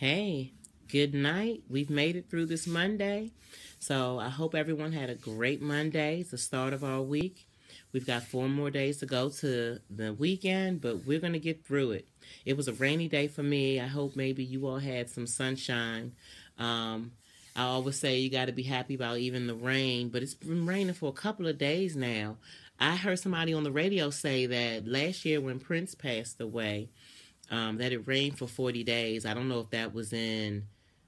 Hey, good night. We've made it through this Monday. So I hope everyone had a great Monday. It's the start of our week. We've got four more days to go to the weekend, but we're going to get through it. It was a rainy day for me. I hope maybe you all had some sunshine. Um, I always say you got to be happy about even the rain, but it's been raining for a couple of days now. I heard somebody on the radio say that last year when Prince passed away, um, that it rained for 40 days. I don't know if that was in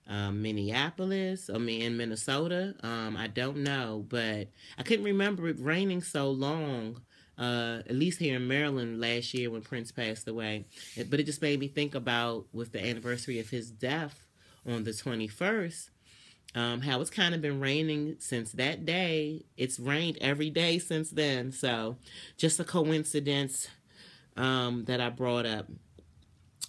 um, Minneapolis I mean in Minnesota. Um, I don't know, but I couldn't remember it raining so long. Uh, at least here in Maryland last year when Prince passed away. But it just made me think about with the anniversary of his death on the 21st, um, how it's kind of been raining since that day. It's rained every day since then. So just a coincidence um, that I brought up.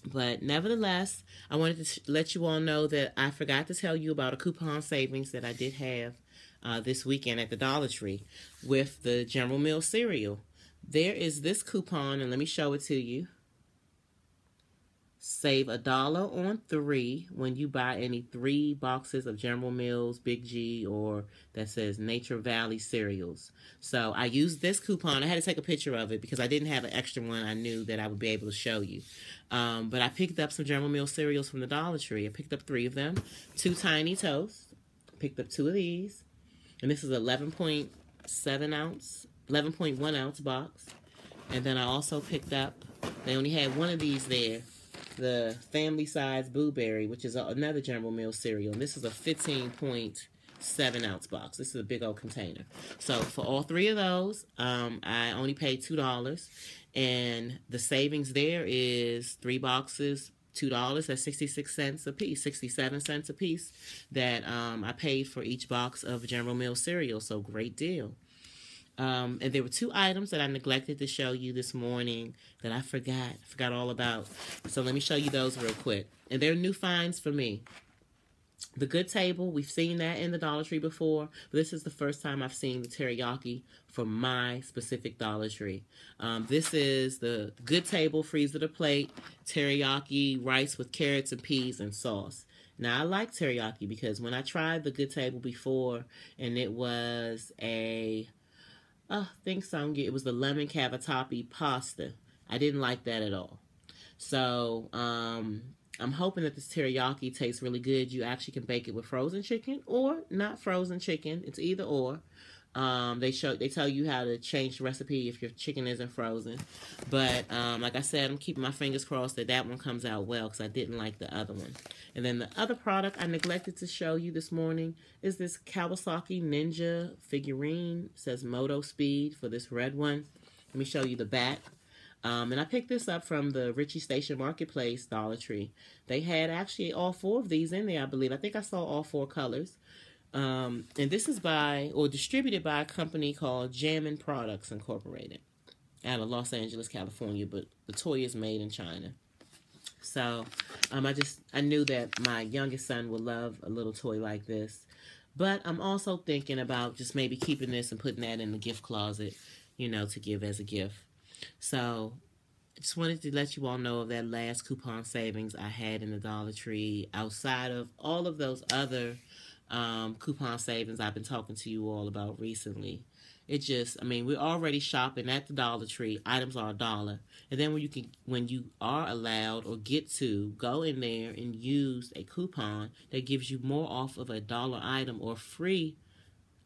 But nevertheless, I wanted to let you all know that I forgot to tell you about a coupon savings that I did have uh, this weekend at the Dollar Tree with the General Mills cereal. There is this coupon, and let me show it to you. Save a dollar on three when you buy any three boxes of General Mills, Big G, or that says Nature Valley cereals. So I used this coupon. I had to take a picture of it because I didn't have an extra one I knew that I would be able to show you. Um, but I picked up some General Mills cereals from the Dollar Tree. I picked up three of them, two tiny toasts. Picked up two of these, and this is 11.7 ounce, 11.1 ounce box. And then I also picked up. They only had one of these there the family size Boo Berry, which is another General Mills cereal. And this is a 15.7 ounce box. This is a big old container. So for all three of those, um, I only paid $2. And the savings there is three boxes, two dollars that's 66 cents a piece 67 cents a piece that um, i paid for each box of general mills cereal so great deal um, and there were two items that I neglected to show you this morning that I forgot, forgot all about. So let me show you those real quick. And they're new finds for me. The Good Table, we've seen that in the Dollar Tree before, but this is the first time I've seen the teriyaki for my specific Dollar Tree. Um, this is the Good Table freezer to plate teriyaki rice with carrots and peas and sauce. Now I like teriyaki because when I tried the Good Table before and it was a oh, think so. It was the lemon cavatappi pasta. I didn't like that at all. So um, I'm hoping that this teriyaki tastes really good. You actually can bake it with frozen chicken or not frozen chicken. It's either or. Um, they show they tell you how to change the recipe if your chicken isn't frozen. But um, like I said, I'm keeping my fingers crossed that that one comes out well because I didn't like the other one. And then the other product I neglected to show you this morning is this Kawasaki Ninja figurine. It says Moto Speed for this red one. Let me show you the back. Um, and I picked this up from the Ritchie Station Marketplace Dollar Tree. They had actually all four of these in there, I believe. I think I saw all four colors. Um, and this is by or distributed by a company called Jammin Products Incorporated out of Los Angeles, California, but the toy is made in China. So um, I just I knew that my youngest son would love a little toy like this. But I'm also thinking about just maybe keeping this and putting that in the gift closet, you know, to give as a gift. So I just wanted to let you all know of that last coupon savings I had in the Dollar Tree outside of all of those other um, coupon savings I've been talking to you all about recently. It just, I mean, we're already shopping at the Dollar Tree. Items are a dollar, and then when you can, when you are allowed or get to go in there and use a coupon that gives you more off of a dollar item or free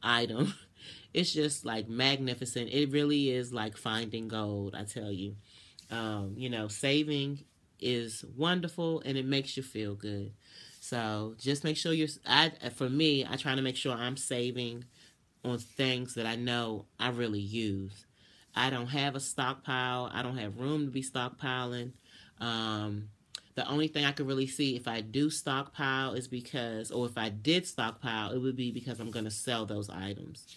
item, it's just like magnificent. It really is like finding gold. I tell you, um, you know, saving is wonderful and it makes you feel good. So just make sure you're. I for me, I try to make sure I'm saving on things that I know I really use. I don't have a stockpile. I don't have room to be stockpiling. Um, the only thing I could really see if I do stockpile is because, or if I did stockpile, it would be because I'm going to sell those items.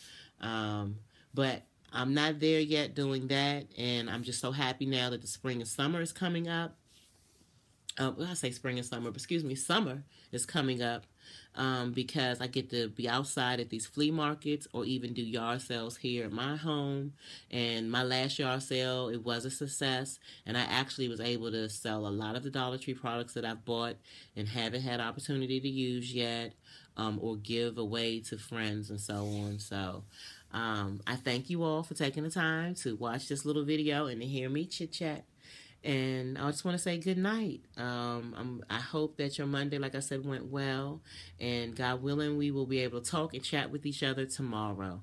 Um, but I'm not there yet doing that, and I'm just so happy now that the spring and summer is coming up uh, well, I say spring and summer, but excuse me, summer is coming up um, because I get to be outside at these flea markets or even do yard sales here at my home. And my last yard sale, it was a success, and I actually was able to sell a lot of the Dollar Tree products that I've bought and haven't had opportunity to use yet, um, or give away to friends and so on. So. Um, I thank you all for taking the time to watch this little video and to hear me chit chat. And I just want to say good night. Um, i hope that your Monday, like I said, went well. And God willing, we will be able to talk and chat with each other tomorrow.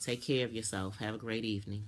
Take care of yourself. Have a great evening.